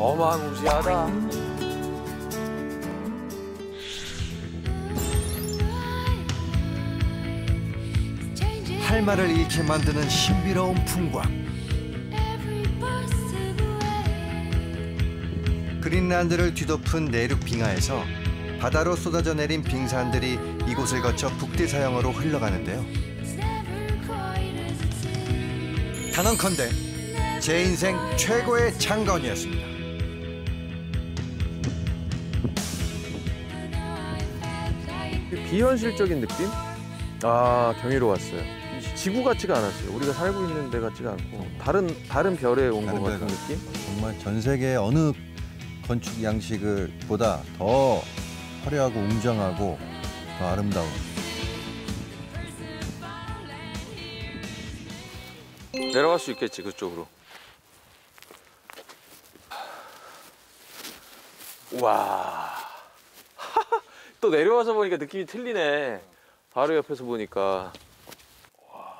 어마무시하다. 할 말을 잃게 만드는 신비로운 풍광. 그린란드를 뒤덮은 내륙 빙하에서 바다로 쏟아져 내린 빙산들이 이곳을 거쳐 북대서양으로 흘러가는데요. 단언컨대 제 인생 최고의 장건이었습니다. 비현실적인 느낌? 아 경이로웠어요. 지구 같지가 않았어요. 우리가 살고 있는 데 같지가 않고 다른 다른 별에 온 것 다른 같은 별 느낌? 정말 전 세계 어느 건축 양식을 보다 더 화려하고 웅장하고 더 아름다운 내려갈 수 있겠지 그쪽으로. 와. 또 내려와서 보니까 느낌이 틀리네. 바로 옆에서 보니까. 와.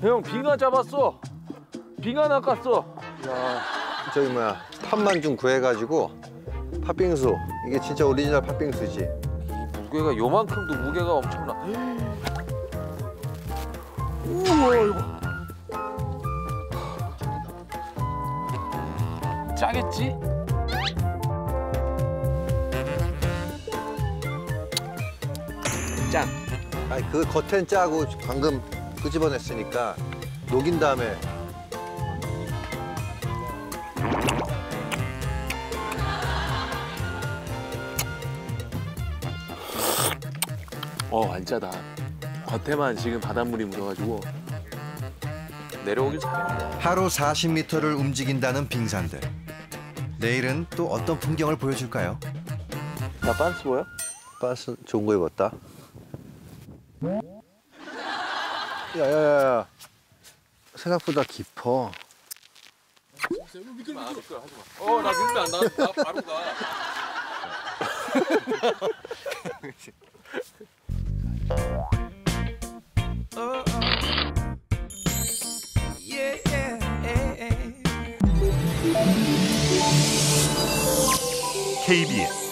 형 빙하 잡았어. 빙하 낚았어. 야. 저기 뭐야 팥만 좀 구해가지고 팥빙수 이게 진짜 오리지널 팥빙수지 무게가 요만큼도 무게가 엄청나. 우와 이거. 짜겠지? 짠. 아니 그 겉엔 짜고 방금 끄집어냈으니까 녹인 다음에 어, 안 짜다. 겉에만 지금 바닷물이 묻어가지고 내려오길 잘했네. 하루 40m를 움직인다는 빙산들. 내일은 또 어떤 풍경을 보여줄까요? 나 빤스 보여? 반스 좋은 거 입었다 야야야야 생각보다 깊어 어, 나 밀면 안 나. 나 바로 가. KBS